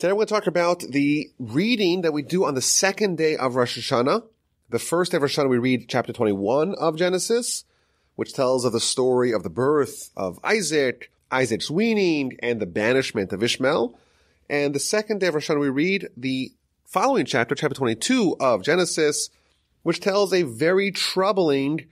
Today we're going to talk about the reading that we do on the second day of Rosh Hashanah. The first day of Rosh Hashanah we read chapter 21 of Genesis, which tells of the story of the birth of Isaac, Isaac's weaning, and the banishment of Ishmael. And the second day of Rosh Hashanah we read the following chapter, chapter 22 of Genesis, which tells a very troubling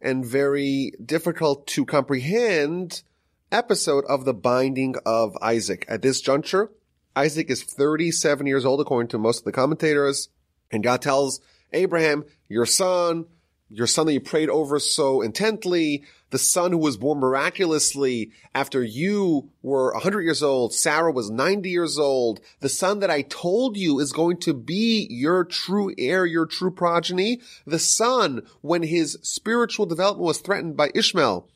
and very difficult to comprehend episode of the binding of Isaac. At this juncture, Isaac is 37 years old, according to most of the commentators, and God tells Abraham, your son, your son that you prayed over so intently, the son who was born miraculously after you were 100 years old, Sarah was 90 years old, the son that I told you is going to be your true heir, your true progeny, the son when his spiritual development was threatened by Ishmael,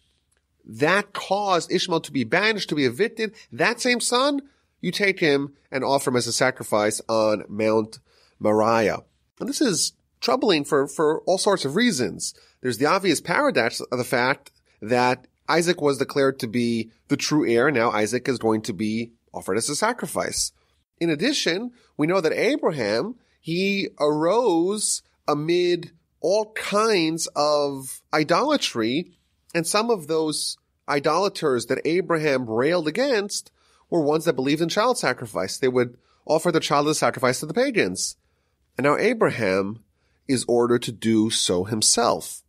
that caused Ishmael to be banished, to be evicted, that same son, you take him and offer him as a sacrifice on Mount Moriah. And this is troubling for, for all sorts of reasons. There's the obvious paradox of the fact that Isaac was declared to be the true heir. Now Isaac is going to be offered as a sacrifice. In addition, we know that Abraham, he arose amid all kinds of idolatry and some of those idolaters that Abraham railed against were ones that believed in child sacrifice. They would offer the child as sacrifice to the pagans. And now Abraham is ordered to do so himself.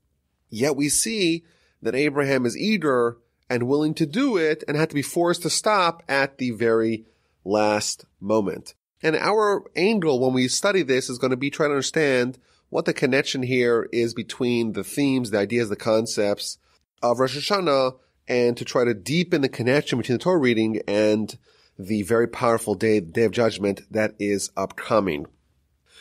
Yet we see that Abraham is eager and willing to do it and had to be forced to stop at the very last moment. And our angle when we study this is going to be trying to understand what the connection here is between the themes, the ideas, the concepts of Rosh Hashanah and to try to deepen the connection between the Torah reading and the very powerful day, day of judgment that is upcoming.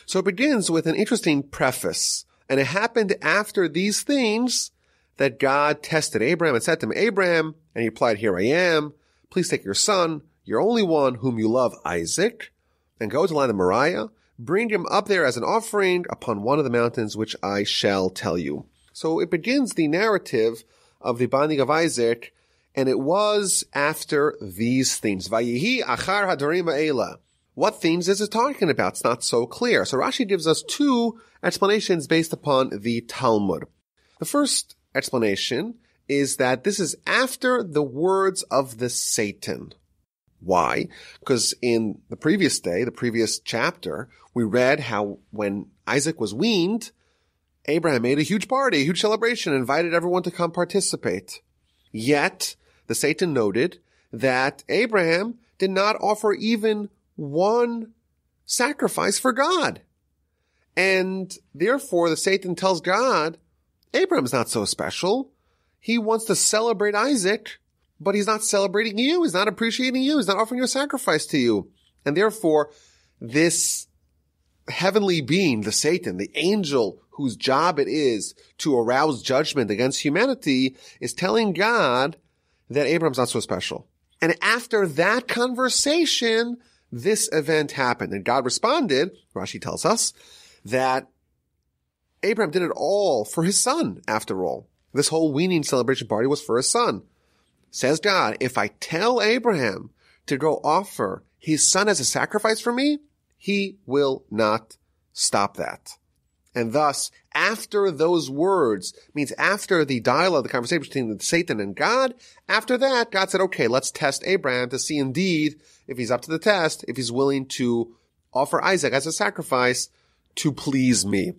So it begins with an interesting preface. And it happened after these things that God tested Abraham and said to him, Abraham, and he replied, here I am. Please take your son, your only one whom you love, Isaac, and go to the land of Moriah. Bring him up there as an offering upon one of the mountains, which I shall tell you. So it begins the narrative of the binding of Isaac, and it was after these things. Vayihi achar hadevarim. What themes is it talking about? It's not so clear. So Rashi gives us two explanations based upon the Talmud. The first explanation is that this is after the words of the Satan. Why? Because in the previous day, the previous chapter, we read how when Isaac was weaned, Abraham made a huge party, a huge celebration, invited everyone to come participate. Yet, the Satan noted that Abraham did not offer even one sacrifice for God. And therefore the Satan tells God, Abraham's not so special. He wants to celebrate Isaac, but he's not celebrating you. He's not appreciating you. He's not offering a sacrifice to you. And therefore this heavenly being, the Satan, the angel whose job it is to arouse judgment against humanity is telling God that Abraham's not so special. And after that conversation, this event happened. And God responded, Rashi tells us, that Abraham did it all for his son, after all. This whole weaning celebration party was for his son. Says God, if I tell Abraham to go offer his son as a sacrifice for me, he will not stop that. And thus, after those words, means after the dialogue, the conversation between Satan and God, after that, God said, okay, let's test Abraham to see indeed if he's up to the test, if he's willing to offer Isaac as a sacrifice to please me.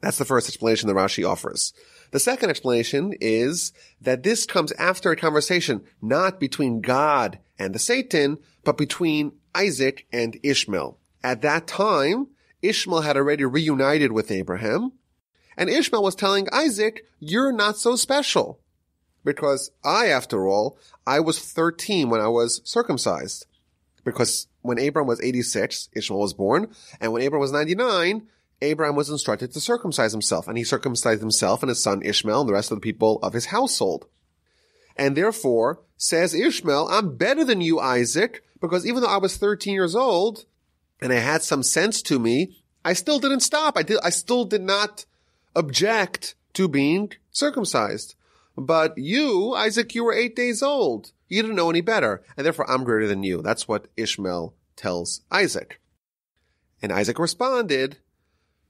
That's the first explanation that Rashi offers. The second explanation is that this comes after a conversation not between God and the Satan, but between Isaac and Ishmael. At that time, Ishmael had already reunited with Abraham, and Ishmael was telling Isaac, you're not so special. Because I, after all, I was 13 when I was circumcised. Because when Abraham was 86, Ishmael was born, and when Abraham was 99, Abraham was instructed to circumcise himself, and he circumcised himself and his son Ishmael and the rest of the people of his household. And therefore, says Ishmael, I'm better than you, Isaac, because even though I was 13 years old, and it had some sense to me, I still didn't stop. I did, I still did not object to being circumcised. But you, Isaac, you were eight days old. You didn't know any better. And therefore I'm greater than you. That's what Ishmael tells Isaac. And Isaac responded,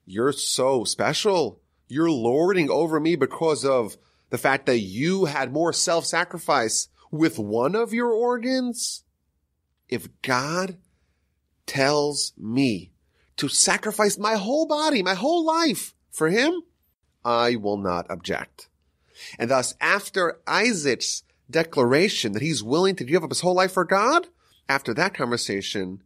You're so special. You're lording over me because of the fact that you had more self-sacrifice with one of your organs? If God tells me to sacrifice my whole body, my whole life for him, I will not object. And thus, after Isaac's declaration that he's willing to give up his whole life for God, after that conversation,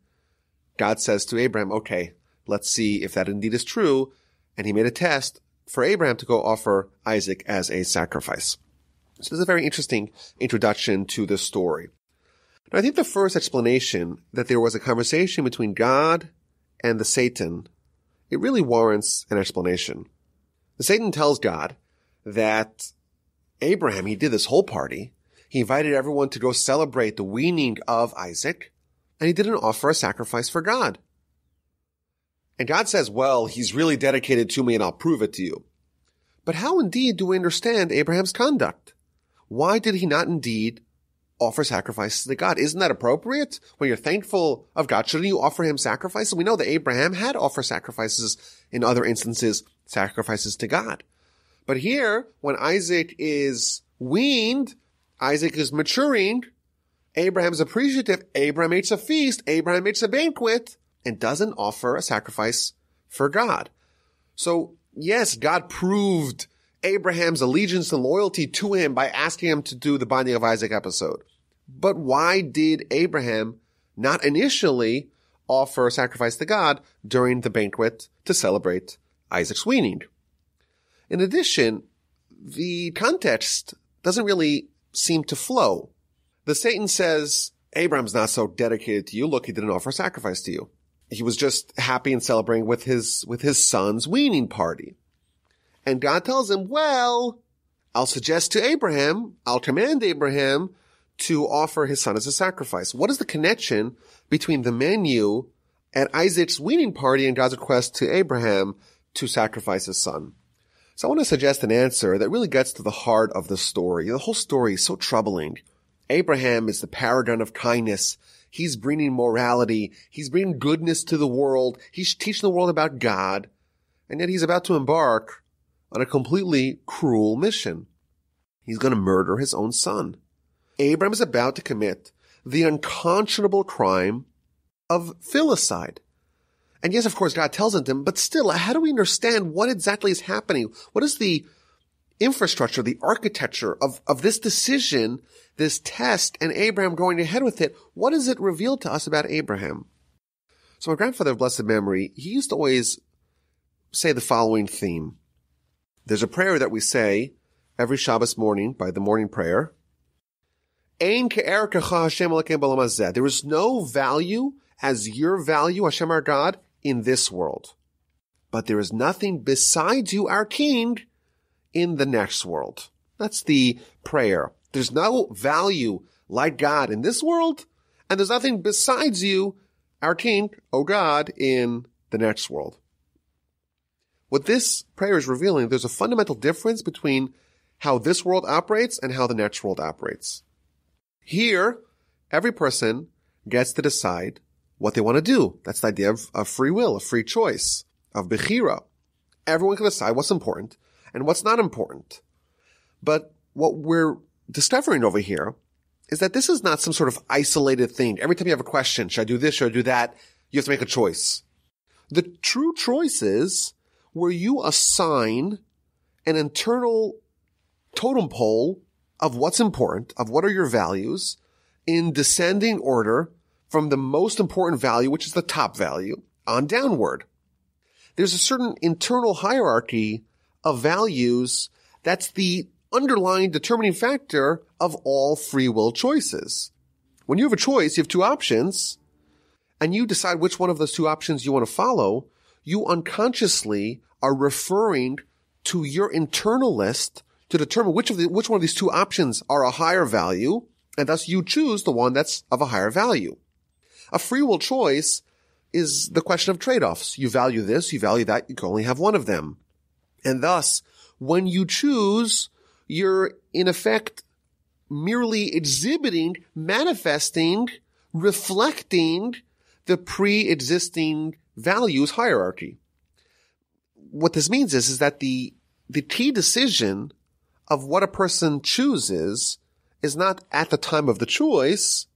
God says to Abraham, okay, let's see if that indeed is true. And he made a test for Abraham to go offer Isaac as a sacrifice. So this is a very interesting introduction to this story. Now, I think the first explanation that there was a conversation between God and the Satan, it really warrants an explanation. The Satan tells God that Abraham, he did this whole party. He invited everyone to go celebrate the weaning of Isaac, and he didn't offer a sacrifice for God. And God says, well, he's really dedicated to me and I'll prove it to you. But how indeed do we understand Abraham's conduct? Why did he not indeed offer sacrifices to God? Isn't that appropriate? When you're thankful of God, shouldn't you offer him sacrifices? We know that Abraham had offered sacrifices in other instances, sacrifices to God. But here, when Isaac is weaned, Isaac is maturing, Abraham's appreciative, Abraham makes a feast, Abraham makes a banquet, and doesn't offer a sacrifice for God. So yes, God proved Abraham's allegiance and loyalty to him by asking him to do the binding of Isaac episode. But why did Abraham not initially offer a sacrifice to God during the banquet to celebrate Isaac's weaning? In addition, the context doesn't really seem to flow. The Satan says, Abraham's not so dedicated to you. Look, he didn't offer a sacrifice to you he was just happy and celebrating with his, with his son's weaning party. And God tells him, well, I'll suggest to Abraham, I'll command Abraham to offer his son as a sacrifice. What is the connection between the menu at Isaac's weaning party and God's request to Abraham to sacrifice his son? So I want to suggest an answer that really gets to the heart of the story. The whole story is so troubling. Abraham is the paragon of kindness He's bringing morality. He's bringing goodness to the world. He's teaching the world about God. And yet he's about to embark on a completely cruel mission. He's going to murder his own son. Abram is about to commit the unconscionable crime of filicide. And yes, of course, God tells him, but still, how do we understand what exactly is happening? What is the infrastructure, the architecture of, of this decision, this test, and Abraham going ahead with it, what does it reveal to us about Abraham? So my grandfather of blessed memory, he used to always say the following theme. There's a prayer that we say every Shabbos morning by the morning prayer. There is no value as your value, Hashem our God, in this world. But there is nothing besides you, our King, in the next world. That's the prayer. There's no value like God in this world, and there's nothing besides you, our King, O God, in the next world. What this prayer is revealing, there's a fundamental difference between how this world operates and how the next world operates. Here, every person gets to decide what they want to do. That's the idea of, of free will, of free choice, of bechira. Everyone can decide what's important and what's not important. But what we're discovering over here is that this is not some sort of isolated thing. Every time you have a question, should I do this? Should I do that? You have to make a choice. The true choice is where you assign an internal totem pole of what's important, of what are your values in descending order from the most important value, which is the top value, on downward. There's a certain internal hierarchy of values that's the underlying determining factor of all free will choices. When you have a choice, you have two options, and you decide which one of those two options you want to follow, you unconsciously are referring to your internal list to determine which of the, which one of these two options are a higher value, and thus you choose the one that's of a higher value. A free will choice is the question of trade-offs. You value this, you value that, you can only have one of them. And thus, when you choose, you're in effect merely exhibiting, manifesting, reflecting the pre-existing values hierarchy. What this means is, is that the, the key decision of what a person chooses is not at the time of the choice,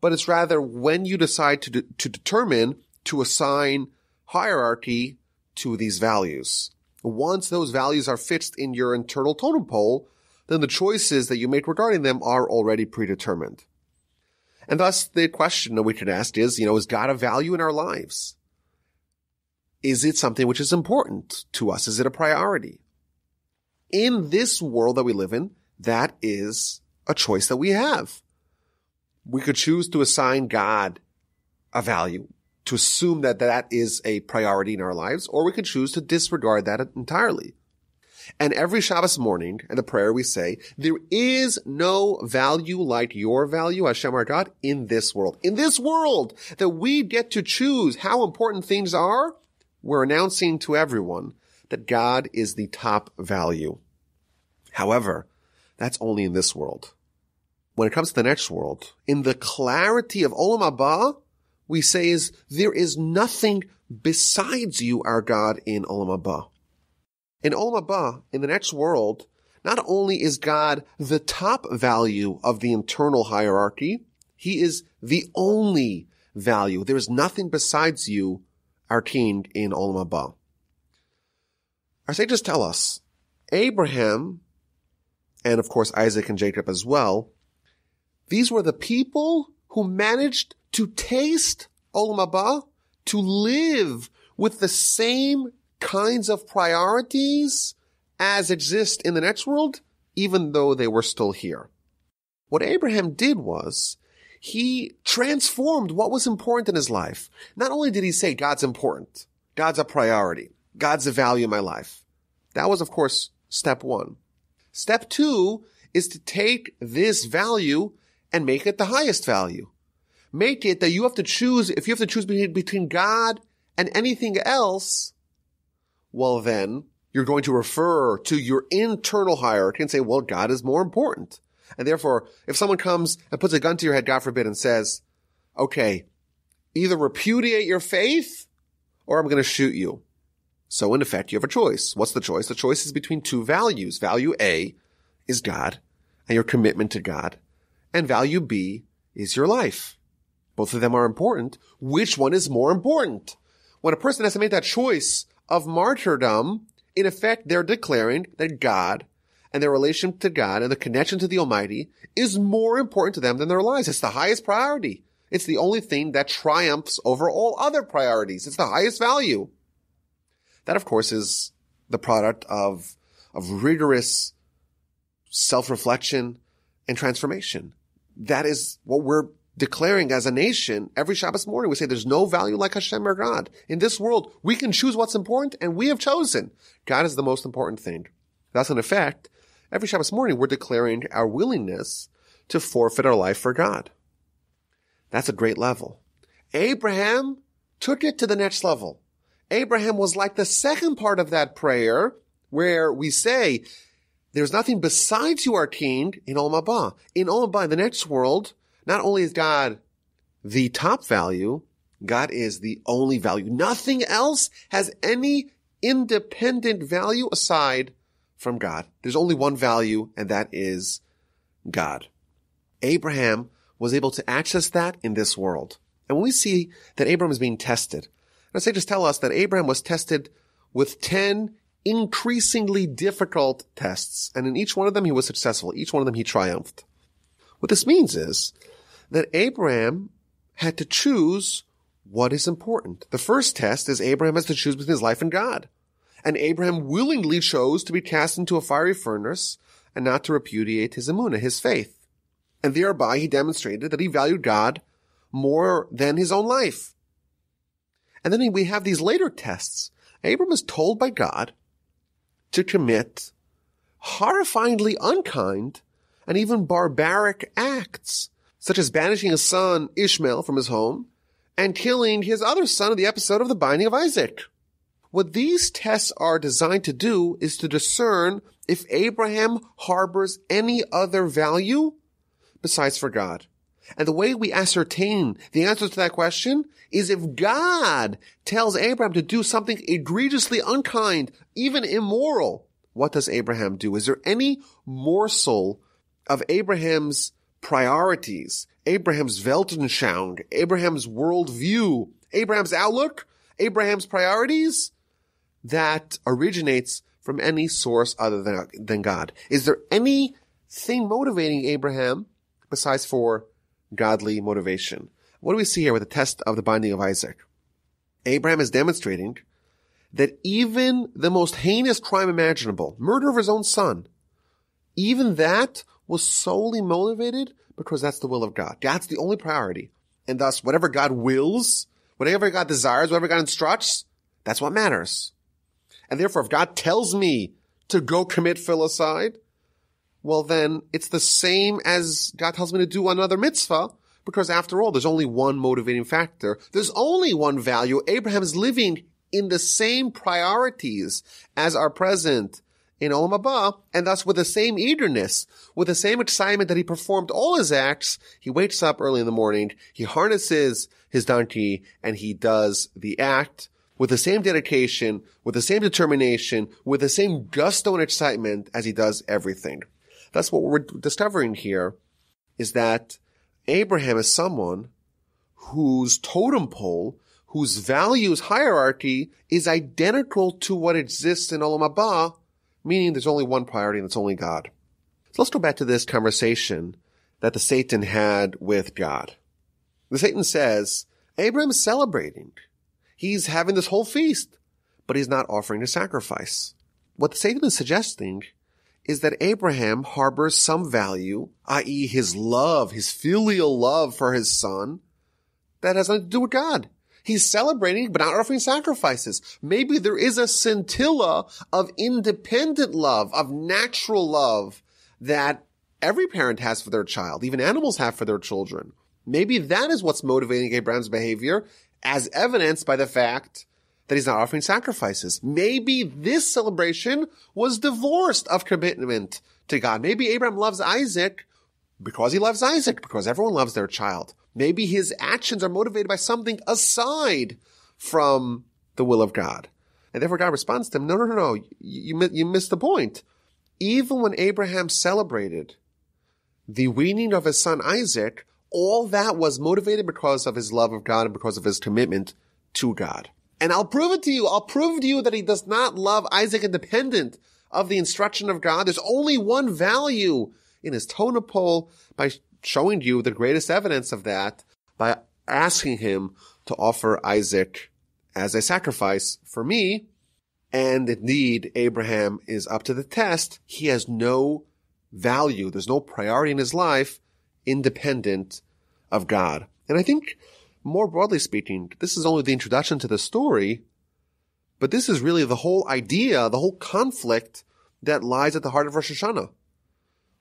but it's rather when you decide to, de- to determine to assign hierarchy to these values. Once those values are fixed in your internal totem pole, then the choices that you make regarding them are already predetermined. And thus the question that we could ask is, you know, is God a value in our lives? Is it something which is important to us? Is it a priority? In this world that we live in, that is a choice that we have. We could choose to assign God a value, to assume that that is a priority in our lives, or we could choose to disregard that entirely. And every Shabbos morning and the prayer we say, there is no value like your value, Hashem our God, in this world. In this world that we get to choose how important things are, we're announcing to everyone that God is the top value. However, that's only in this world. When it comes to the next world, in the clarity of Olam Haba, we say is there is nothing besides you, our God, in Olam Haba. In Olam Haba, in the next world, not only is God the top value of the internal hierarchy, he is the only value. There is nothing besides you, king, in Olam Haba. Our sages tell us, Abraham, and of course Isaac and Jacob as well, these were the people who managed to taste Olam Haba, to live with the same kinds of priorities as exist in the next world, even though they were still here. What Abraham did was he transformed what was important in his life. Not only did he say God's important, God's a priority, God's a value in my life. That was, of course, step one. Step two is to take this value and make it the highest value. Make it that you have to choose, if you have to choose between God and anything else, well then you're going to refer to your internal hierarchy and say, well, God is more important. And therefore, if someone comes and puts a gun to your head, God forbid, and says, okay, either repudiate your faith or I'm going to shoot you. So in effect, you have a choice. What's the choice? The choice is between two values. Value A is God and your commitment to God. And value B is your life. Both of them are important. Which one is more important? When a person has to make that choice of martyrdom, in effect, they're declaring that God and their relation to God and the connection to the Almighty is more important to them than their lives. It's the highest priority. It's the only thing that triumphs over all other priorities. It's the highest value. That, of course, is the product of, of rigorous self-reflection and transformation. That is what we're declaring as a nation every Shabbos morning. We say there's no value like Hashem or God. In this world, we can choose what's important and we have chosen. God is the most important thing. That's an effect, every Shabbos morning, we're declaring our willingness to forfeit our life for God. That's a great level. Abraham took it to the next level. Abraham was like the second part of that prayer where we say, there's nothing besides you, our king, in Olam Haba. In Olam Haba, in the next world, not only is God the top value, God is the only value. Nothing else has any independent value aside from God. There's only one value, and that is God. Abraham was able to access that in this world. And when we see that Abraham is being tested, say just tell us that Abraham was tested with 10 increasingly difficult tests. And in each one of them, he was successful. Each one of them, he triumphed. What this means is that Abraham had to choose what is important. The first test is Abraham has to choose between his life and God. And Abraham willingly chose to be cast into a fiery furnace and not to repudiate his emunah, his faith. And thereby he demonstrated that he valued God more than his own life. And then we have these later tests. Abram is told by God to commit horrifyingly unkind and even barbaric acts such as banishing his son Ishmael from his home and killing his other son in the episode of the binding of Isaac. What these tests are designed to do is to discern if Abraham harbors any other value besides for God. And the way we ascertain the answer to that question is if God tells Abraham to do something egregiously unkind, even immoral, what does Abraham do? Is there any morsel of Abraham's priorities, Abraham's Weltanschauung, Abraham's worldview, Abraham's outlook, Abraham's priorities that originates from any source other than, than God? Is there anything motivating Abraham besides for godly motivation? What do we see here with the test of the binding of Isaac? Abraham is demonstrating that even the most heinous crime imaginable, murder of his own son, even that was solely motivated because that's the will of God. That's the only priority. And thus, whatever God wills, whatever God desires, whatever God instructs, that's what matters. And therefore, if God tells me to go commit filicide, well then it's the same as God tells me to do another mitzvah, because after all, there's only one motivating factor. There's only one value. Abraham is living in the same priorities as are present in Olam Haba, and thus with the same eagerness, with the same excitement that he performed all his acts, he wakes up early in the morning, he harnesses his donkey, and he does the act with the same dedication, with the same determination, with the same gusto and excitement as he does everything. That's what we're discovering here is that Abraham is someone whose totem pole, whose values hierarchy is identical to what exists in Olam Haba, meaning there's only one priority and it's only God. So let's go back to this conversation that the Satan had with God. The Satan says, Abraham is celebrating. He's having this whole feast, but he's not offering a sacrifice. What the Satan is suggesting is that Abraham harbors some value, i.e. his love, his filial love for his son, that has nothing to do with God. He's celebrating, but not offering sacrifices. Maybe there is a scintilla of independent love, of natural love that every parent has for their child, even animals have for their children. Maybe that is what's motivating Abraham's behavior as evidenced by the fact that he's not offering sacrifices. Maybe this celebration was divorced of commitment to God. Maybe Abraham loves Isaac because he loves Isaac, because everyone loves their child. Maybe his actions are motivated by something aside from the will of God. And therefore God responds to him, no, no, no, no, you, you missed the point. Even when Abraham celebrated the weaning of his son Isaac, all that was motivated because of his love of God and because of his commitment to God. And I'll prove it to you. I'll prove to you that he does not love Isaac independent of the instruction of God. There's only one value in his totem pole by showing you the greatest evidence of that by asking him to offer Isaac as a sacrifice for me. And indeed, Abraham is up to the test. He has no value. There's no priority in his life independent of God. And I think more broadly speaking, this is only the introduction to the story, but this is really the whole idea, the whole conflict that lies at the heart of Rosh Hashanah.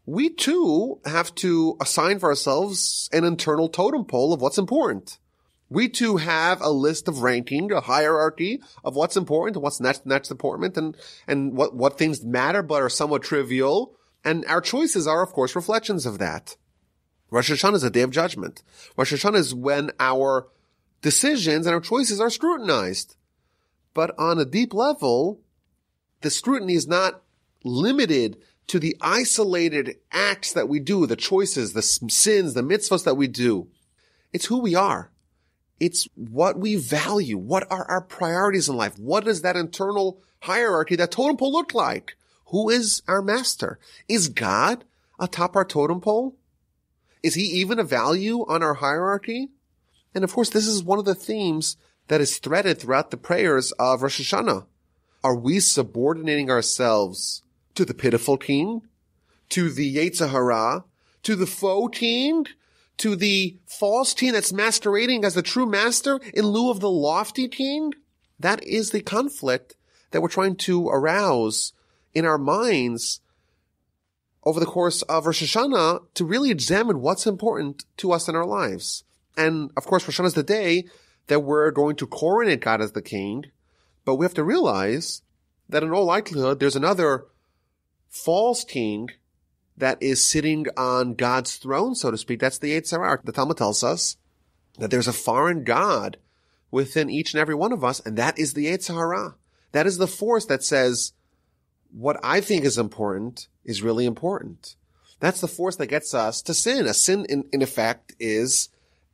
We too have to assign for ourselves an internal totem pole of what's important. We too have a list of ranking, a hierarchy of what's important and what's next, next important and, and what, what things matter but are somewhat trivial. And our choices are, of course, reflections of that. Rosh Hashanah is a day of judgment. Rosh Hashanah is when our decisions and our choices are scrutinized. But on a deep level, the scrutiny is not limited to the isolated acts that we do, the choices, the sins, the mitzvahs that we do. It's who we are. It's what we value. What are our priorities in life? What does that internal hierarchy, that totem pole look like? Who is our master? Is God atop our totem pole? Is he even a value on our hierarchy? And of course, this is one of the themes that is threaded throughout the prayers of Rosh Hashanah. Are we subordinating ourselves to the pitiful king, to the Yetzer Hara, to the faux king, to the false king that's masquerading as the true master in lieu of the lofty king? That is the conflict that we're trying to arouse in our minds over the course of Rosh Hashanah to really examine what's important to us in our lives. And of course, Rosh Hashanah is the day that we're going to coronate God as the king, but we have to realize that in all likelihood, there's another false king that is sitting on God's throne, so to speak. That's the Yetzer Hara. The Talmud tells us that there's a foreign God within each and every one of us, and that is the Yetzer Hara. That is the force that says, what I think is important is really important. That's the force that gets us to sin. A sin, in, in effect, is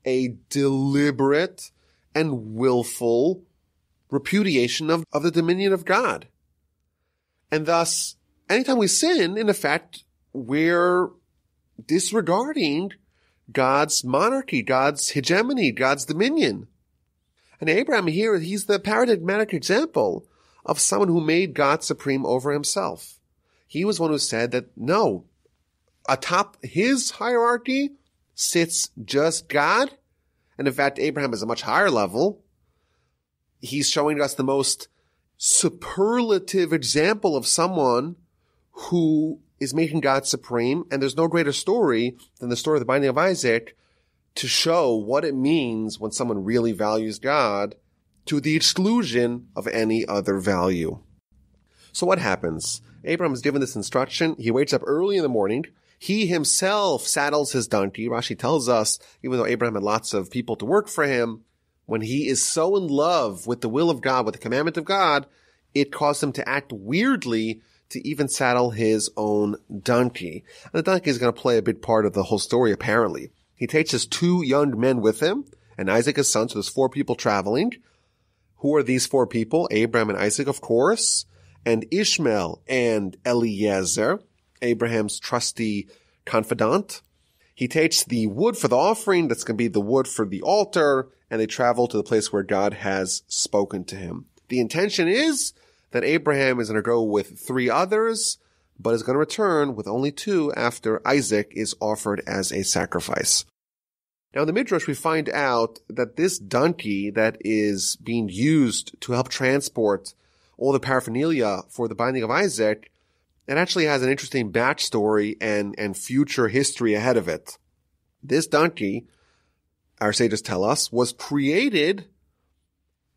a deliberate and willful repudiation of, of the dominion of God. And thus, anytime we sin, in effect, we're disregarding God's monarchy, God's hegemony, God's dominion. And Abraham here, he's the paradigmatic example of someone who made God supreme over himself. He was one who said that no, atop his hierarchy sits just God. And in fact, Abraham is a much higher level. He's showing us the most superlative example of someone who is making God supreme. And there's no greater story than the story of the binding of Isaac to show what it means when someone really values God to the exclusion of any other value. So what happens? Abraham is given this instruction. He wakes up early in the morning. He himself saddles his donkey. Rashi tells us, even though Abraham had lots of people to work for him, when he is so in love with the will of God, with the commandment of God, it caused him to act weirdly to even saddle his own donkey. And the donkey is going to play a big part of the whole story, apparently. He takes his two young men with him, and Isaac his son, so there's four people traveling. Who are these four people? Abraham and Isaac, of course, and Ishmael and Eliezer, Abraham's trusty confidant. He takes the wood for the offering, that's going to be the wood for the altar, and they travel to the place where God has spoken to him. The intention is that Abraham is going to go with three others, but is going to return with only two after Isaac is offered as a sacrifice. Now in the Midrash, we find out that this donkey that is being used to help transport all the paraphernalia for the binding of Isaac, it actually has an interesting backstory and, and future history ahead of it. This donkey, our sages tell us, was created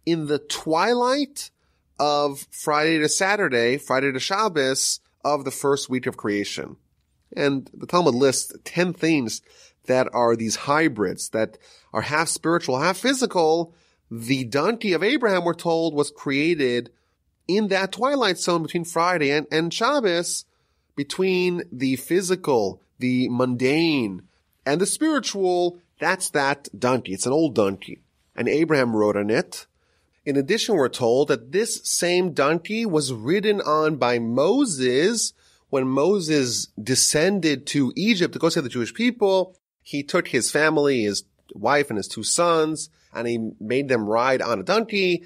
in the twilight of Friday to Saturday, Friday to Shabbos of the first week of creation. And the Talmud lists 10 things that are these hybrids that are half spiritual, half physical. The donkey of Abraham, we're told, was created in that twilight zone between Friday and, and Shabbos, between the physical, the mundane, and the spiritual. That's that donkey. It's an old donkey. And Abraham rode on it. In addition, we're told that this same donkey was ridden on by Moses when Moses descended to Egypt to go save the Jewish people he took his family, his wife and his two sons, and he made them ride on a donkey.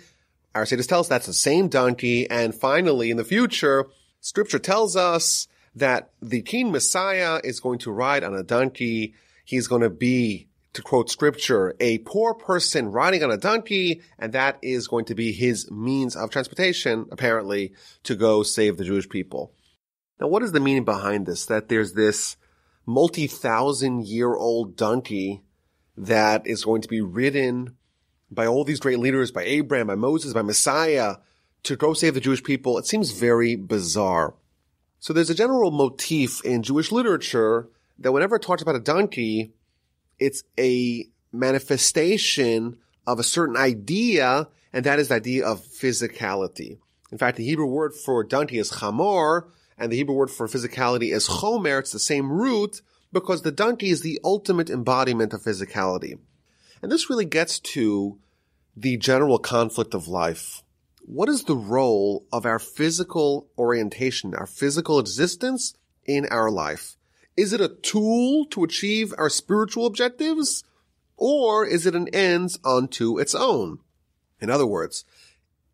Aristides tells us that's the same donkey. And finally, in the future, scripture tells us that the King Messiah is going to ride on a donkey. He's going to be, to quote scripture, a poor person riding on a donkey, and that is going to be his means of transportation, apparently, to go save the Jewish people. Now, what is the meaning behind this? That there's this multi-thousand year old donkey that is going to be ridden by all these great leaders, by Abraham, by Moses, by Messiah, to go save the Jewish people. It seems very bizarre. So there's a general motif in Jewish literature that whenever it talks about a donkey, it's a manifestation of a certain idea, and that is the idea of physicality. In fact, the Hebrew word for donkey is chamor, and the Hebrew word for physicality is chomer. It's the same root because the donkey is the ultimate embodiment of physicality. And this really gets to the general conflict of life. What is the role of our physical orientation, our physical existence in our life? Is it a tool to achieve our spiritual objectives? Or is it an ends unto its own? In other words,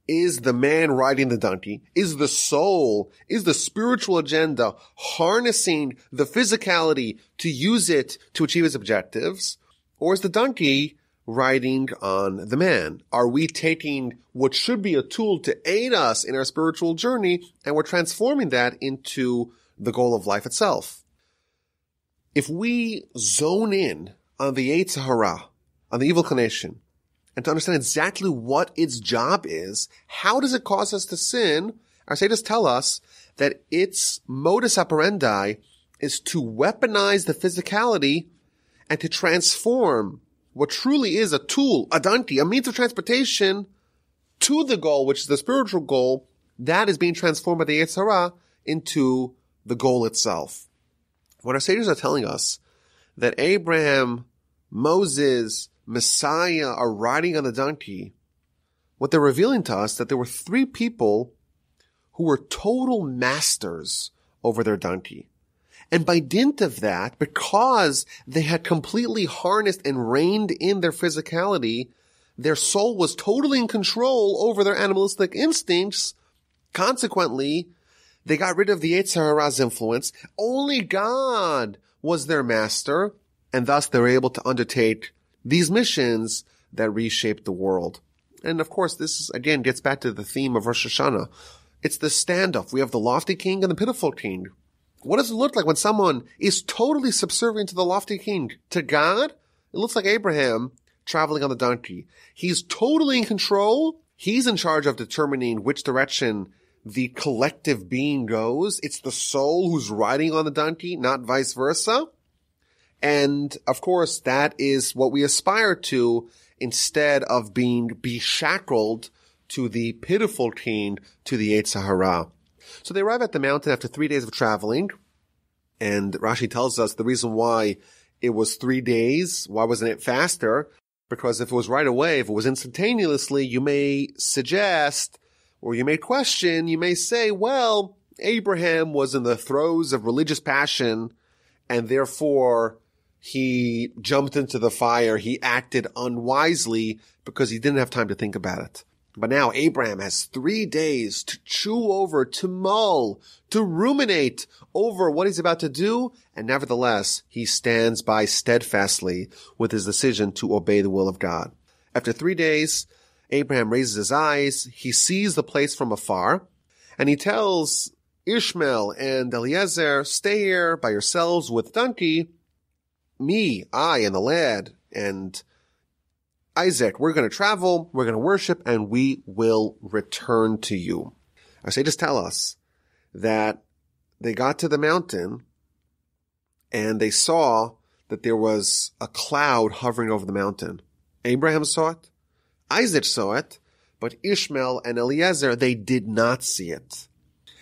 is the man riding the donkey, is the soul, is the spiritual agenda harnessing the physicality to use it to achieve its objectives? Or is the donkey riding on the man? Are we taking what should be a tool to aid us in our spiritual journey and we're transforming that into the goal of life itself? If we zone in on the Yetzer Hara, on the evil inclination, and to understand exactly what its job is, how does it cause us to sin? Our sages tell us that its modus operandi is to weaponize the physicality and to transform what truly is a tool, a donkey, a means of transportation to the goal, which is the spiritual goal, that is being transformed by the Yetzer Hara into the goal itself. What our sages are telling us that Abraham, Moses, Messiah are riding on the donkey, what they're revealing to us that there were three people who were total masters over their donkey. And by dint of that, because they had completely harnessed and reined in their physicality, their soul was totally in control over their animalistic instincts. Consequently, they got rid of the Yetzer Hara's influence. Only God was their master, and thus they were able to undertake these missions that reshape the world. And of course, this again gets back to the theme of Rosh Hashanah. It's the standoff. We have the lofty king and the pitiful king. What does it look like when someone is totally subservient to the lofty king? To God? It looks like Abraham traveling on the donkey. He's totally in control. He's in charge of determining which direction the collective being goes. It's the soul who's riding on the donkey, not vice versa. And of course, that is what we aspire to instead of being beshackled to the pitiful king, to the Yetzer Hara. So they arrive at the mountain after three days of traveling. And Rashi tells us the reason why it was three days. Why wasn't it faster? Because if it was right away, if it was instantaneously, you may suggest or you may question, you may say, well, Abraham was in the throes of religious passion and therefore he jumped into the fire. He acted unwisely because he didn't have time to think about it. But now Abraham has three days to chew over, to mull, to ruminate over what he's about to do. And nevertheless, he stands by steadfastly with his decision to obey the will of God. After three days, Abraham raises his eyes. He sees the place from afar and he tells Ishmael and Eliezer, stay here by yourselves with donkey. Me, I, and the lad, and Isaac, we're going to travel, we're going to worship, and we will return to you. Our sages tell us that they got to the mountain and they saw that there was a cloud hovering over the mountain. Abraham saw it. Isaac saw it, but Ishmael and Eliezer, they did not see it.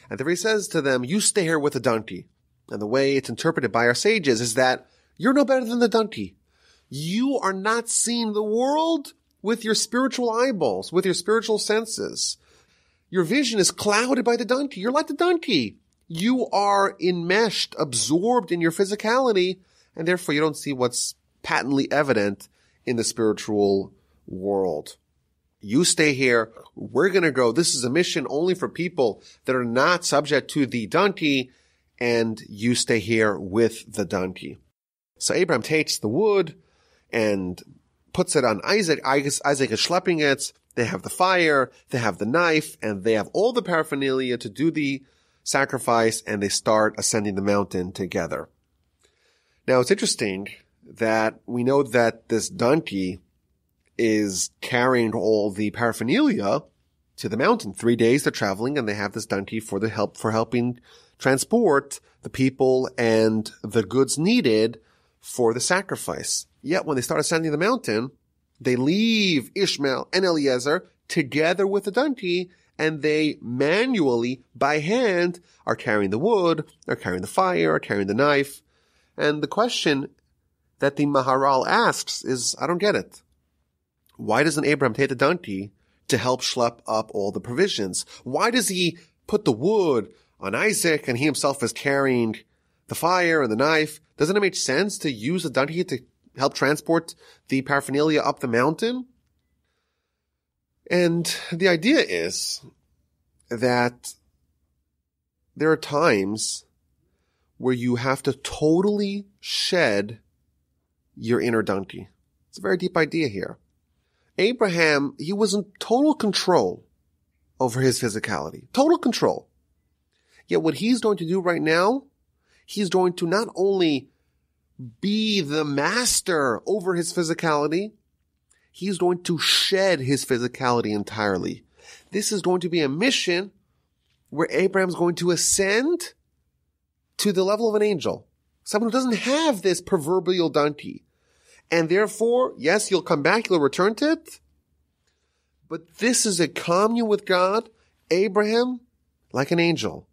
And therefore he says to them, you stay here with the donkey. And the way it's interpreted by our sages is that you're no better than the donkey. You are not seeing the world with your spiritual eyeballs, with your spiritual senses. Your vision is clouded by the donkey. You're like the donkey. You are enmeshed, absorbed in your physicality, and therefore you don't see what's patently evident in the spiritual world. You stay here. We're going to go. This is a mission only for people that are not subject to the donkey and you stay here with the donkey. So Abraham takes the wood and puts it on Isaac. Isaac is schlepping it. They have the fire, they have the knife, and they have all the paraphernalia to do the sacrifice and they start ascending the mountain together. Now it's interesting that we know that this donkey is carrying all the paraphernalia to the mountain. Three days they're traveling and they have this donkey for the help, for helping transport the people and the goods needed for the sacrifice. Yet when they start ascending the mountain, they leave Ishmael and Eliezer together with the donkey and they manually, by hand, are carrying the wood, are carrying the fire, are carrying the knife. And the question that the Maharal asks is, I don't get it. Why doesn't Abraham take the donkey to help schlep up all the provisions? Why does he put the wood on Isaac and he himself is carrying the fire and the knife? Doesn't it make sense to use the donkey to help transport the paraphernalia up the mountain? And the idea is that there are times where you have to totally shed your inner donkey. It's a very deep idea here. Abraham, he was in total control over his physicality. Total control. Yet what he's going to do right now, he's going to not only be the master over his physicality, he's going to shed his physicality entirely. This is going to be a mission where Abraham's going to ascend to the level of an angel. Someone who doesn't have this proverbial donkey. And therefore, yes, you'll come back, you'll return to it. But this is a commune with God. Abraham, like an angel.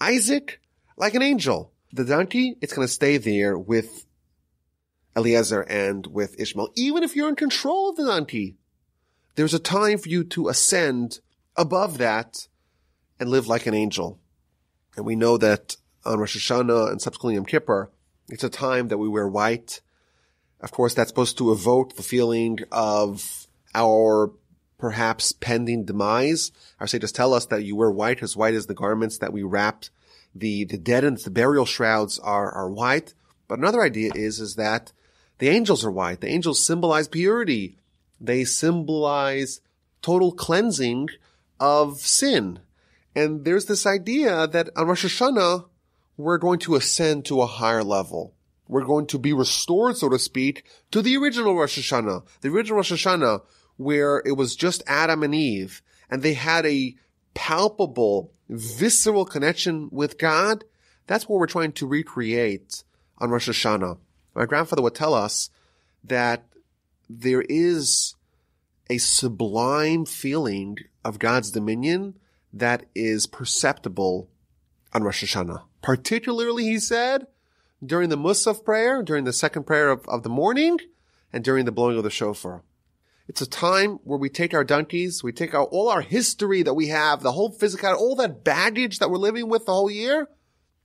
Isaac, like an angel. The donkey, it's going to stay there with Eliezer and with Ishmael. Even if you're in control of the donkey, there's a time for you to ascend above that and live like an angel. And we know that on Rosh Hashanah and subsequently Yom Kippur, it's a time that we wear white. Of course, that's supposed to evoke the feeling of our perhaps pending demise. Our sages tell us that you wear white as white as the garments that we wrapped the, the dead and the burial shrouds are, are white. But another idea is, is that the angels are white. The angels symbolize purity. They symbolize total cleansing of sin. And there's this idea that on Rosh Hashanah, we're going to ascend to a higher level. We're going to be restored, so to speak, to the original Rosh Hashanah. The original Rosh Hashanah, where it was just Adam and Eve, and they had a palpable, visceral connection with God. That's what we're trying to recreate on Rosh Hashanah. My grandfather would tell us that there is a sublime feeling of God's dominion that is perceptible on Rosh Hashanah. Particularly, he said, during the Musaf prayer, during the second prayer of, of the morning, and during the blowing of the shofar. It's a time where we take our donkeys, we take out all our history that we have, the whole physical, all that baggage that we're living with the whole year,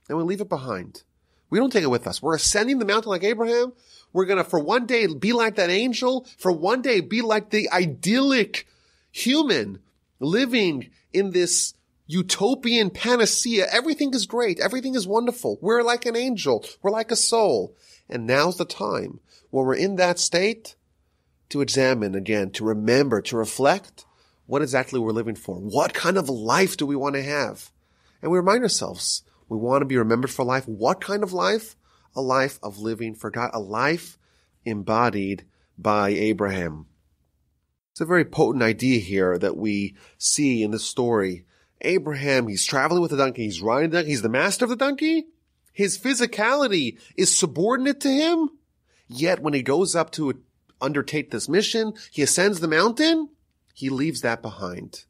and we leave it behind. We don't take it with us. We're ascending the mountain like Abraham. We're going to, for one day, be like that angel. For one day, be like the idyllic human living in this utopian panacea. Everything is great. Everything is wonderful. We're like an angel. We're like a soul. And now's the time when we're in that state to examine again, to remember, to reflect what exactly we're living for. What kind of life do we want to have? And we remind ourselves, we want to be remembered for life. What kind of life? A life of living for God, a life embodied by Abraham. It's a very potent idea here that we see in this story. Abraham, he's traveling with the donkey, he's riding the donkey, he's the master of the donkey. His physicality is subordinate to him. Yet when he goes up to undertake this mission, he ascends the mountain, he leaves that behind.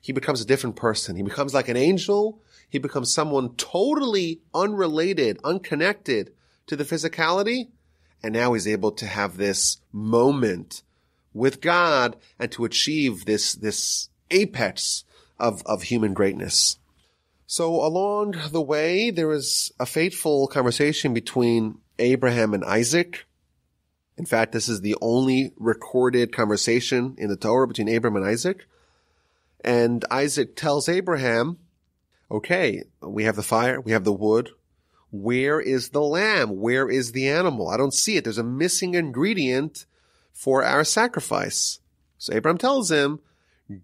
He becomes a different person. He becomes like an angel. He becomes someone totally unrelated, unconnected to the physicality. And now he's able to have this moment with God and to achieve this, this apex of, of human greatness. So along the way, there was a fateful conversation between Abraham and Isaac. In fact, this is the only recorded conversation in the Torah between Abraham and Isaac. And Isaac tells Abraham, okay, we have the fire, we have the wood. Where is the lamb? Where is the animal? I don't see it. There's a missing ingredient for our sacrifice. So Abraham tells him,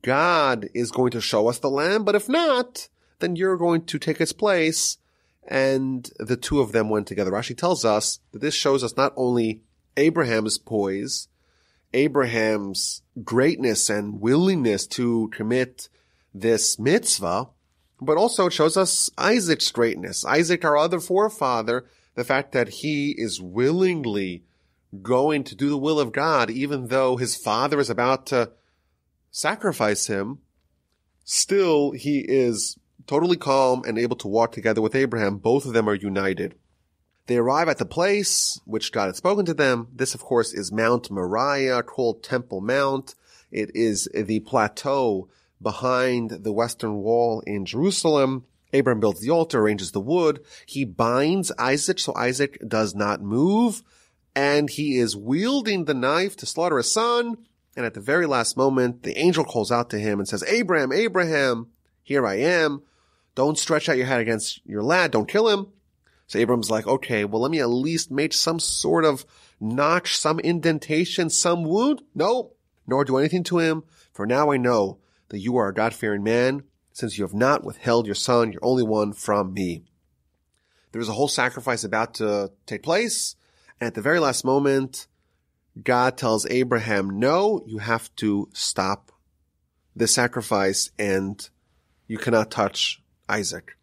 God is going to show us the lamb, but if not, then you're going to take its place. And the two of them went together. Rashi tells us that this shows us not only Abraham's poise, Abraham's greatness and willingness to commit this mitzvah, but also it shows us Isaac's greatness. Isaac, our other forefather, the fact that he is willingly going to do the will of God, even though his father is about to sacrifice him, still he is totally calm and able to walk together with Abraham. Both of them are united. They arrive at the place which God had spoken to them. This, of course, is Mount Moriah, called Temple Mount. It is the plateau behind the western wall in Jerusalem. Abraham builds the altar, arranges the wood. He binds Isaac so Isaac does not move and he is wielding the knife to slaughter his son. And at the very last moment, the angel calls out to him and says, Abraham, Abraham, here I am. Don't stretch out your hand against your lad. Don't kill him. So Abram's like, okay, well, let me at least make some sort of notch, some indentation, some wound. No, nor do anything to him. For now I know that you are a God-fearing man, since you have not withheld your son, your only one, from me. There's a whole sacrifice about to take place. And at the very last moment, God tells Abraham, no, you have to stop the sacrifice and you cannot touch Isaac.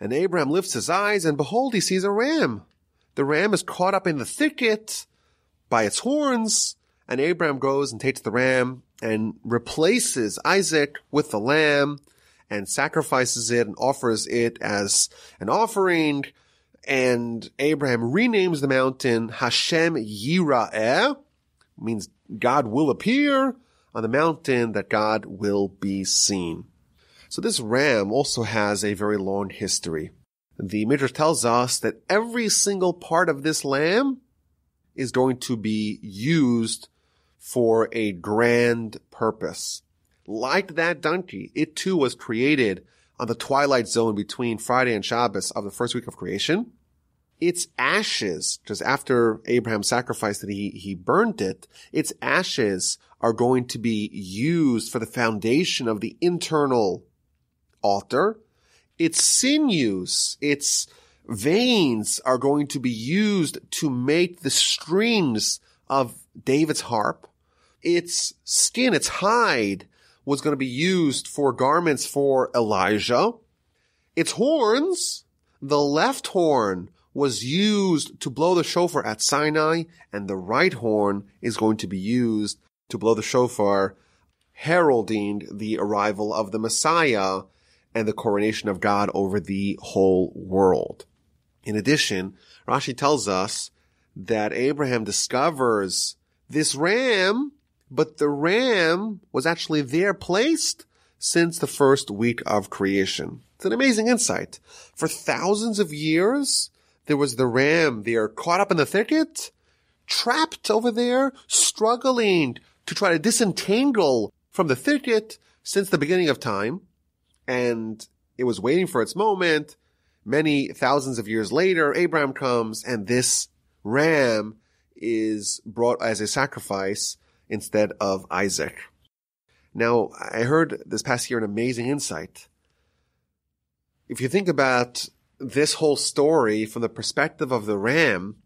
And Abraham lifts his eyes and behold, he sees a ram. The ram is caught up in the thicket by its horns. And Abraham goes and takes the ram and replaces Isaac with the lamb and sacrifices it and offers it as an offering. And Abraham renames the mountain Hashem Yira'eh, means God will appear on the mountain that God will be seen. So this ram also has a very long history. The Midrash tells us that every single part of this lamb is going to be used for a grand purpose. Like that donkey, it too was created on the twilight zone between Friday and Shabbos of the first week of creation. Its ashes, just after Abraham sacrificed it, he, he burned it. Its ashes are going to be used for the foundation of the internal altar. Its sinews, its veins are going to be used to make the strings of David's harp. Its skin, its hide was going to be used for garments for Elijah. Its horns, the left horn was used to blow the shofar at Sinai, and the right horn is going to be used to blow the shofar, heralding the arrival of the Messiah and the coronation of God over the whole world. In addition, Rashi tells us that Abraham discovers this ram, but the ram was actually there placed since the first week of creation. It's an amazing insight. For thousands of years, there was the ram there caught up in the thicket, trapped over there, struggling to try to disentangle from the thicket since the beginning of time. And it was waiting for its moment. Many thousands of years later, Abraham comes and this ram is brought as a sacrifice instead of Isaac. Now, I heard this past year an amazing insight. If you think about this whole story from the perspective of the ram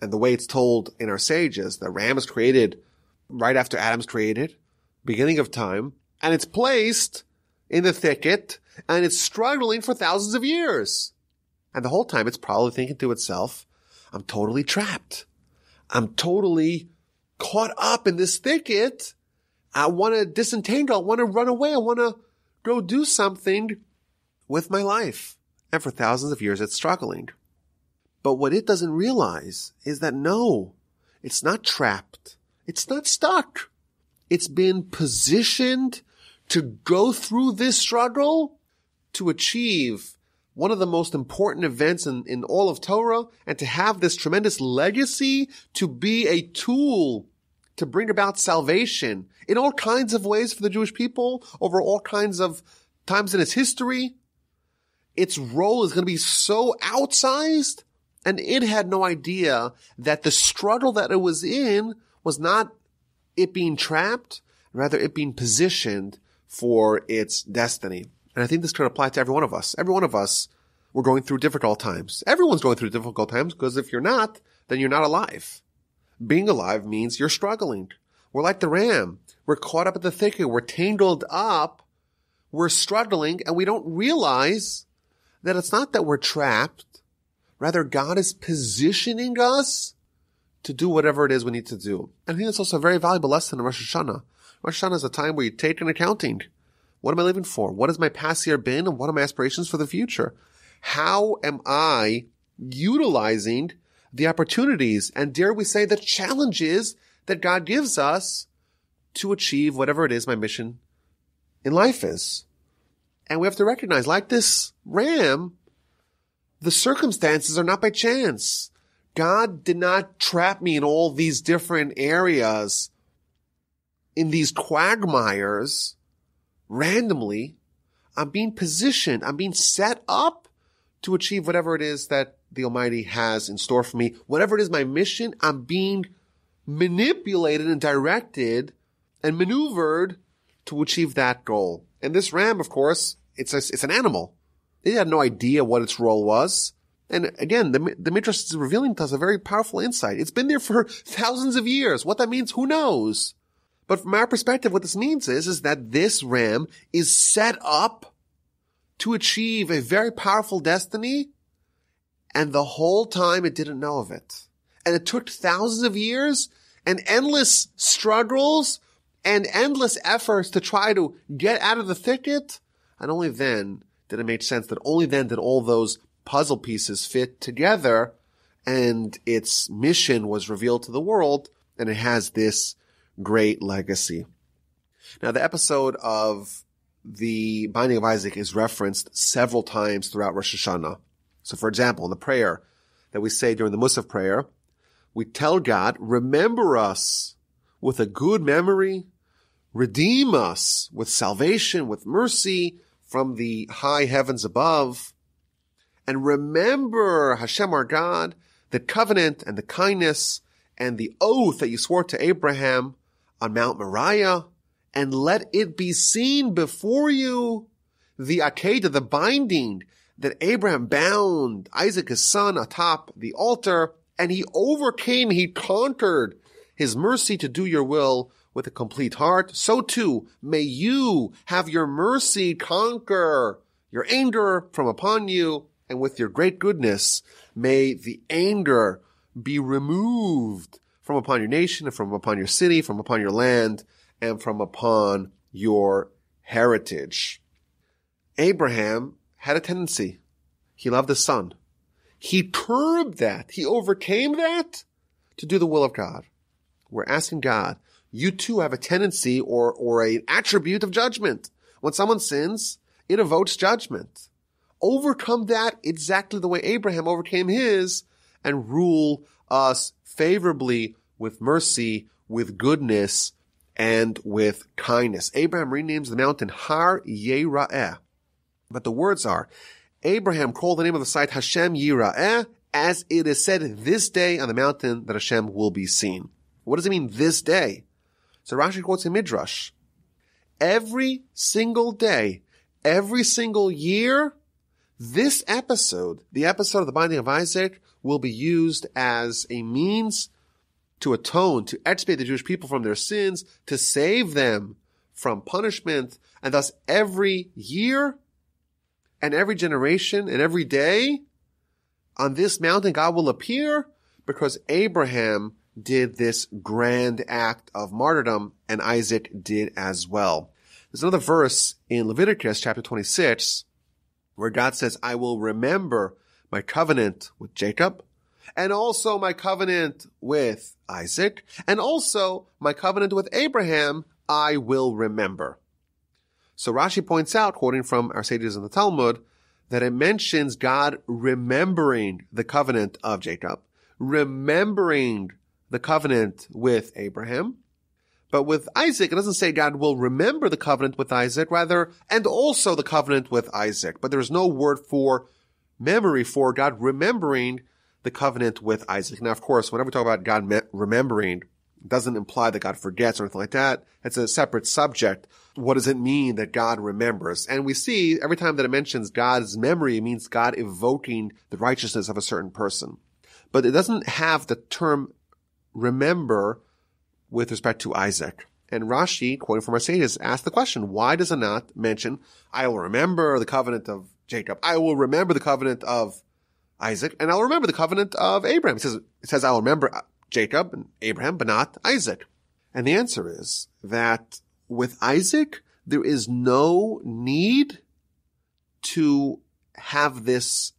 and the way it's told in our sages, the ram is created right after Adam's created, beginning of time, and it's placed in the thicket and it's struggling for thousands of years. And the whole time it's probably thinking to itself, I'm totally trapped. I'm totally caught up in this thicket. I want to disentangle. I want to run away. I want to go do something with my life. And for thousands of years, it's struggling. But what it doesn't realize is that no, it's not trapped. It's not stuck. It's been positioned to go through this struggle to achieve one of the most important events in, in all of Torah and to have this tremendous legacy to be a tool to bring about salvation in all kinds of ways for the Jewish people over all kinds of times in its history. Its role is going to be so outsized and it had no idea that the struggle that it was in was not it being trapped, rather it being positioned for its destiny. And I think this could apply to every one of us. Every one of us, we're going through difficult times. Everyone's going through difficult times because if you're not, then you're not alive. Being alive means you're struggling. We're like the ram. We're caught up in the thicket. We're tangled up. We're struggling and we don't realize that it's not that we're trapped. Rather, God is positioning us to do whatever it is we need to do. And I think that's also a very valuable lesson in Rosh Hashanah. Rosh Hashanah is a time where you take an accounting. What am I living for? What has my past year been? And what are my aspirations for the future? How am I utilizing the opportunities and dare we say the challenges that God gives us to achieve whatever it is my mission in life is? And we have to recognize, like this ram, the circumstances are not by chance. God did not trap me in all these different areas, in these quagmires, randomly. I'm being positioned. I'm being set up to achieve whatever it is that the Almighty has in store for me. Whatever it is my mission, I'm being manipulated and directed and maneuvered to achieve that goal. And this ram, of course, it's a, it's an animal. They had no idea what its role was. And again, the, the Midrash is revealing to us a very powerful insight. It's been there for thousands of years. What that means, who knows? But from our perspective, what this means is, is that this ram is set up to achieve a very powerful destiny, and the whole time it didn't know of it. And it took thousands of years and endless struggles and endless efforts to try to get out of the thicket. And only then did it make sense that only then did all those puzzle pieces fit together and its mission was revealed to the world and it has this great legacy. Now the episode of the binding of Isaac is referenced several times throughout Rosh Hashanah. So for example, in the prayer that we say during the Musaf prayer, we tell God, remember us with a good memory, redeem us with salvation, with mercy from the high heavens above, and remember Hashem our God, the covenant and the kindness and the oath that you swore to Abraham on Mount Moriah, and let it be seen before you the Akedah, the binding that Abraham bound Isaac his son atop the altar, and he overcame, he conquered his mercy to do your will with a complete heart. So too, may you have your mercy conquer your anger from upon you, and with your great goodness, may the anger be removed from upon your nation, and from upon your city, from upon your land, and from upon your heritage. Abraham had a tendency. He loved his son. He curbed that. He overcame that to do the will of God. We're asking God, you too have a tendency or, or an attribute of judgment. When someone sins, it evokes judgment. Overcome that exactly the way Abraham overcame his and rule us favorably with mercy, with goodness, and with kindness. Abraham renames the mountain Har Yera'eh. But the words are, Abraham called the name of the site Hashem Yira'eh, as it is said this day on the mountain that Hashem will be seen. What does it mean this day? So Rashi quotes a Midrash. Every single day, every single year, this episode, the episode of the binding of Isaac, will be used as a means to atone, to expiate the Jewish people from their sins, to save them from punishment, and thus every year and every generation and every day on this mountain God will appear because Abraham did this grand act of martyrdom and Isaac did as well. There's another verse in Leviticus chapter 26 where God says, I will remember my covenant with Jacob and also my covenant with Isaac, and also my covenant with Abraham, I will remember. So Rashi points out, quoting from our sages in the Talmud, that it mentions God remembering the covenant of Jacob, remembering the covenant with Abraham. But with Isaac, it doesn't say God will remember the covenant with Isaac, rather, and also the covenant with Isaac. But there's no word for memory for God remembering the covenant with Isaac. Now, of course, whenever we talk about God me- remembering, doesn't imply that God forgets or anything like that. It's a separate subject. What does it mean that God remembers? And we see every time that it mentions God's memory, it means God evoking the righteousness of a certain person. But it doesn't have the term remember with respect to Isaac. And Rashi, quoting from Mercedes, asked the question, why does it not mention, I will remember the covenant of Jacob. I will remember the covenant of Isaac, and I'll remember the covenant of Abraham. It says, it says I'll remember uh, Jacob and Abraham, but not Isaac. And the answer is that with Isaac, there is no need to have this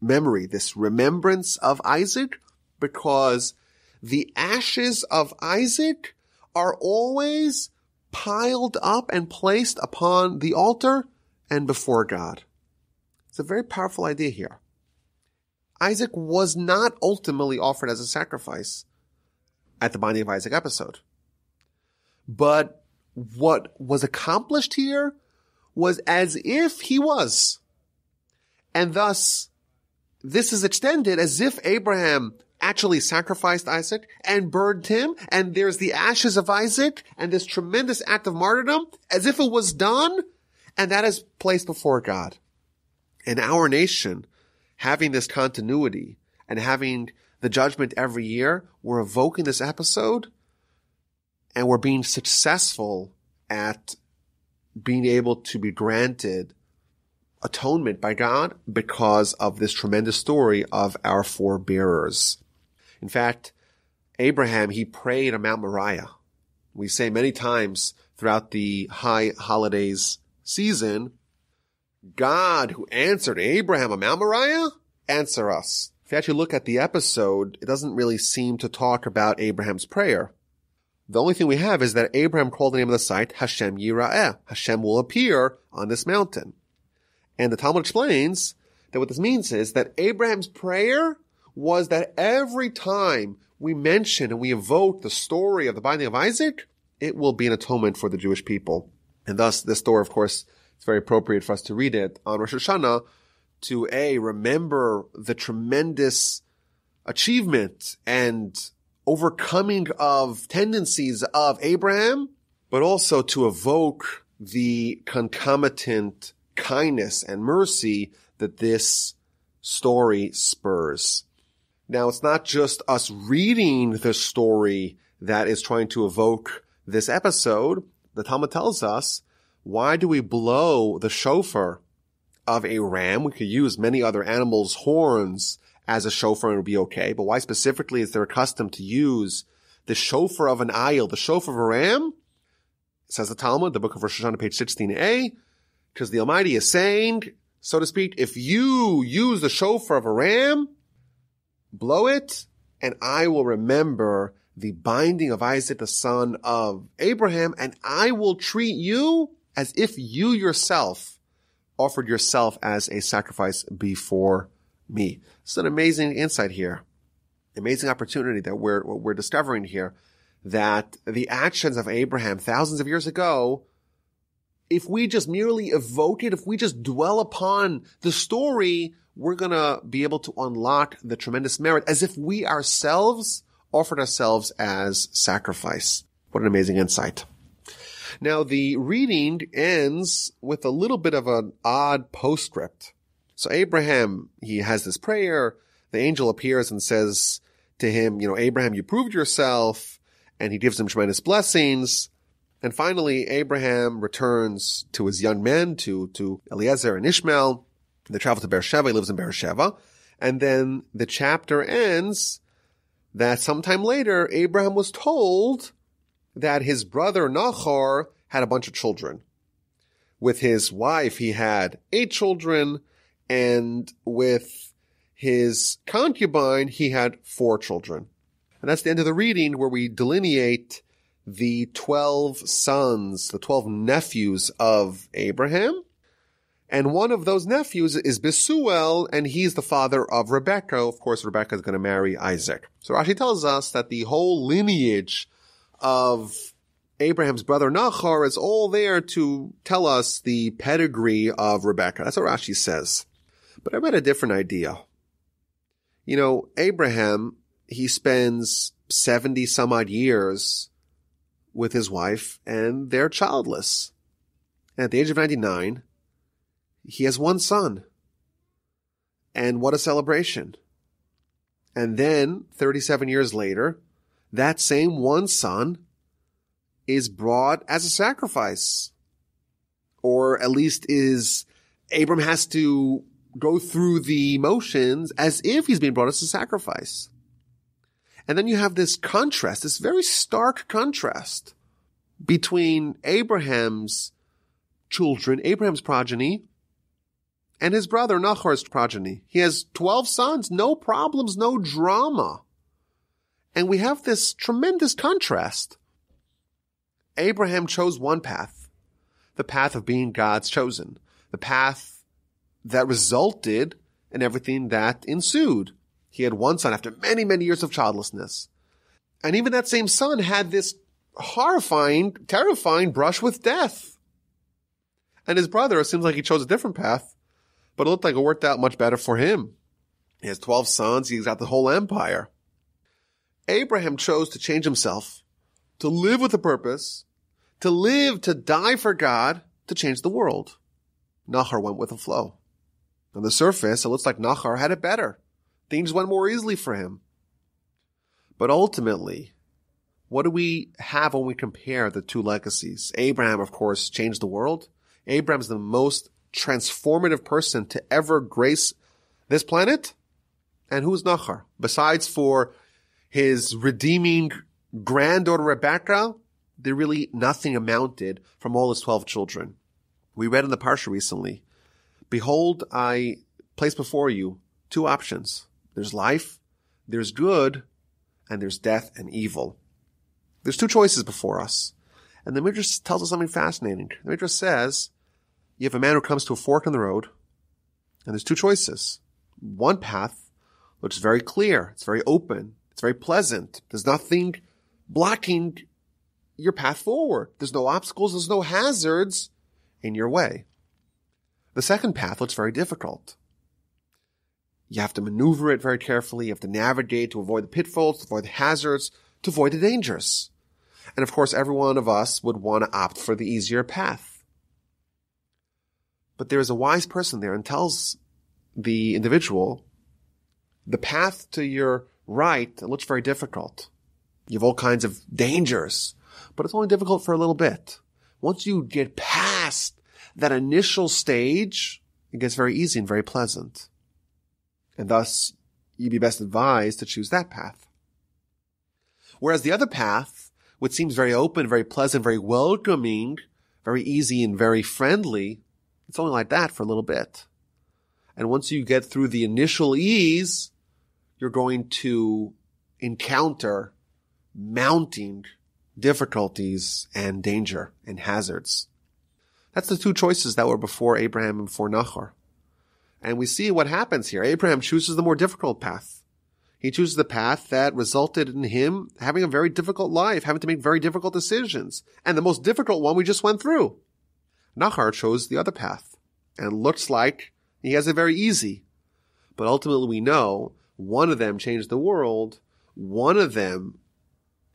memory, this remembrance of Isaac, because the ashes of Isaac are always piled up and placed upon the altar and before God. It's a very powerful idea here. Isaac was not ultimately offered as a sacrifice at the Binding of Isaac episode. But what was accomplished here was as if he was. And thus, this is extended as if Abraham actually sacrificed Isaac and burned him, and there's the ashes of Isaac and this tremendous act of martyrdom as if it was done, and that is placed before God. In our nation, having this continuity and having the judgment every year, we're evoking this episode and we're being successful at being able to be granted atonement by God because of this tremendous story of our forebearers. In fact, Abraham, he prayed on Mount Moriah. We say many times throughout the high holidays season, God who answered Abraham on Mount Moriah, answer us. If you actually look at the episode, it doesn't really seem to talk about Abraham's prayer. The only thing we have is that Abraham called the name of the site Hashem Yira'eh. Hashem will appear on this mountain. And the Talmud explains that what this means is that Abraham's prayer was that every time we mention and we evoke the story of the binding of Isaac, it will be an atonement for the Jewish people. And thus, this story, of course, it's very appropriate for us to read it on Rosh Hashanah to A, remember the tremendous achievement and overcoming of tendencies of Abraham, but also to evoke the concomitant kindness and mercy that this story spurs. Now, it's not just us reading the story that is trying to evoke this episode. The Talmud tells us, why do we blow the shofar of a ram? We could use many other animals' horns as a shofar and it would be okay. But why specifically is there a custom to use the shofar of an ayil, the shofar of a ram? Says the Talmud, the book of Rosh Hashanah, page 16a, because the Almighty is saying, so to speak, if you use the shofar of a ram, blow it, and I will remember the binding of Isaac, the son of Abraham, and I will treat you as if you yourself offered yourself as a sacrifice before me. It's an amazing insight here. Amazing opportunity that we're, we're discovering here that the actions of Abraham thousands of years ago, if we just merely evoke it, if we just dwell upon the story, we're going to be able to unlock the tremendous merit as if we ourselves offered ourselves as sacrifice. What an amazing insight. Now the reading ends with a little bit of an odd postscript. So Abraham, he has this prayer. The angel appears and says to him, you know, Abraham, you proved yourself. And he gives him tremendous blessings. And finally, Abraham returns to his young men, to, to Eliezer and Ishmael. They travel to Beersheba. He lives in Beersheba. And then the chapter ends that sometime later, Abraham was told that his brother Nahor had a bunch of children. With his wife, he had eight children and with his concubine, he had four children. And that's the end of the reading where we delineate the 12 sons, the 12 nephews of Abraham. And one of those nephews is Besuel, and he's the father of Rebecca. Of course, Rebecca is going to marry Isaac. So Rashi tells us that the whole lineage of Abraham's brother Nachor is all there to tell us the pedigree of Rebecca. That's what Rashi says. But I've had a different idea. You know, Abraham, he spends 70 some odd years with his wife and they're childless. And at the age of 99, he has one son. And what a celebration. And then 37 years later, that same one son is brought as a sacrifice. Or at least is Abram has to go through the motions as if he's being brought as a sacrifice. And then you have this contrast, this very stark contrast between Abraham's children, Abraham's progeny, and his brother Nahor's progeny. He has 12 sons, no problems, no drama. And we have this tremendous contrast. Abraham chose one path, the path of being God's chosen, the path that resulted in everything that ensued. He had one son after many, many years of childlessness. And even that same son had this horrifying, terrifying brush with death. And his brother, it seems like he chose a different path, but it looked like it worked out much better for him. He has 12 sons. He's got the whole empire. Abraham chose to change himself, to live with a purpose, to live, to die for God, to change the world. Nahor went with the flow. On the surface, it looks like Nachor had it better. Things went more easily for him. But ultimately, what do we have when we compare the two legacies? Abraham, of course, changed the world. Abraham's the most transformative person to ever grace this planet? And who's Nachor? Besides for his redeeming granddaughter Rebecca, there really nothing amounted from all his 12 children. We read in the Parsha recently, Behold, I place before you two options. There's life, there's good, and there's death and evil. There's two choices before us. And the Midrash tells us something fascinating. The Midrash says, you have a man who comes to a fork in the road, and there's two choices. One path looks very clear. It's very open. It's very pleasant. There's nothing blocking your path forward. There's no obstacles. There's no hazards in your way. The second path looks very difficult. You have to maneuver it very carefully. You have to navigate to avoid the pitfalls, to avoid the hazards, to avoid the dangers. And of course, every one of us would want to opt for the easier path. But there is a wise person there and tells the individual the path to your right looks very difficult. You have all kinds of dangers, but it's only difficult for a little bit. Once you get past that initial stage, it gets very easy and very pleasant. And thus, you'd be best advised to choose that path. Whereas the other path, which seems very open, very pleasant, very welcoming, very easy and very friendly, it's only like that for a little bit. And once you get through the initial ease, you're going to encounter mounting difficulties and danger and hazards. That's the two choices that were before Abraham and before Nahor. And we see what happens here. Abraham chooses the more difficult path. He chooses the path that resulted in him having a very difficult life, having to make very difficult decisions. And the most difficult one we just went through. Nahor chose the other path and looks like he has it very easy. But ultimately we know one of them changed the world. One of them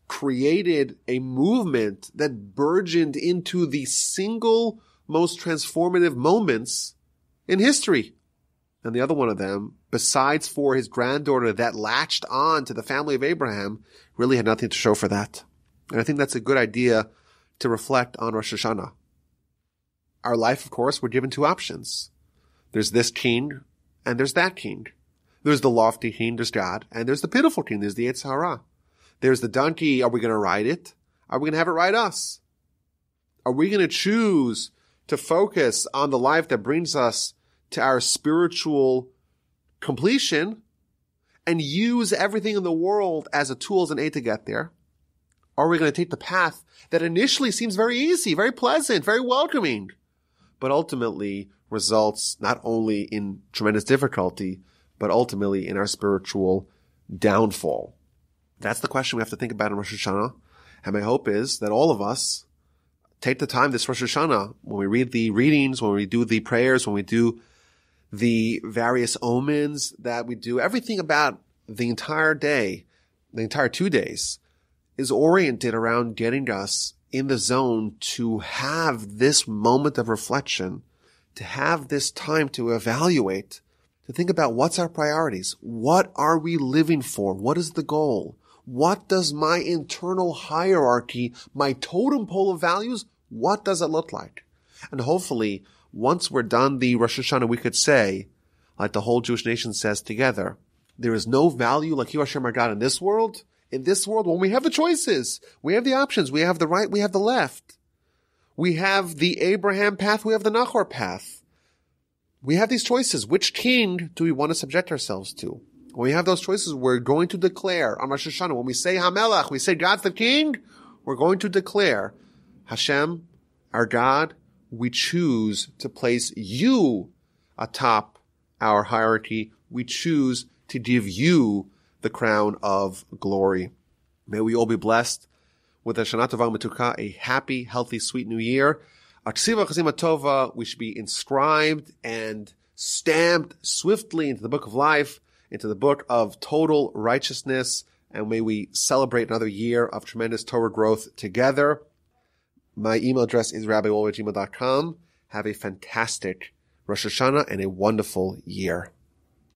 created a movement that burgeoned into the single most transformative moments in history and the other one of them, besides for his granddaughter that latched on to the family of Abraham, really had nothing to show for that. And I think that's a good idea to reflect on Rosh Hashanah. Our life, of course, we're given two options. There's this king and there's that king. There's the lofty king, there's God, and there's the pitiful king, there's the Yetzer Hara. There's the donkey, are we going to ride it? Are we going to have it ride us? Are we going to choose to focus on the life that brings us to our spiritual completion and use everything in the world as a tool, as an aid to get there? Or are we going to take the path that initially seems very easy, very pleasant, very welcoming, but ultimately results not only in tremendous difficulty, but ultimately in our spiritual downfall? That's the question we have to think about in Rosh Hashanah. And my hope is that all of us take the time this Rosh Hashanah, when we read the readings, when we do the prayers, when we do the various omens that we do, everything about the entire day, the entire two days is oriented around getting us in the zone to have this moment of reflection, to have this time to evaluate, to think about what's our priorities? What are we living for? What is the goal? What does my internal hierarchy, my totem pole of values, what does it look like? And hopefully once we're done the Rosh Hashanah, we could say, like the whole Jewish nation says together, there is no value like you Hashem our God in this world. In this world, when we have the choices, we have the options, we have the right, we have the left. We have the Abraham path, we have the Nahor path. We have these choices. Which king do we want to subject ourselves to? When we have those choices, we're going to declare on Rosh Hashanah, when we say Hamelech, we say God's the king, we're going to declare Hashem, our God, we choose to place you atop our hierarchy. We choose to give you the crown of glory. May we all be blessed with a Shana Tova Metuka, a happy, healthy, sweet new year. Aksiva Chazima Tova, we should be inscribed and stamped swiftly into the book of life, into the book of total righteousness, and may we celebrate another year of tremendous Torah growth together. My email address is rabbiwolbe@gmail.com. Have a fantastic Rosh Hashanah and a wonderful year.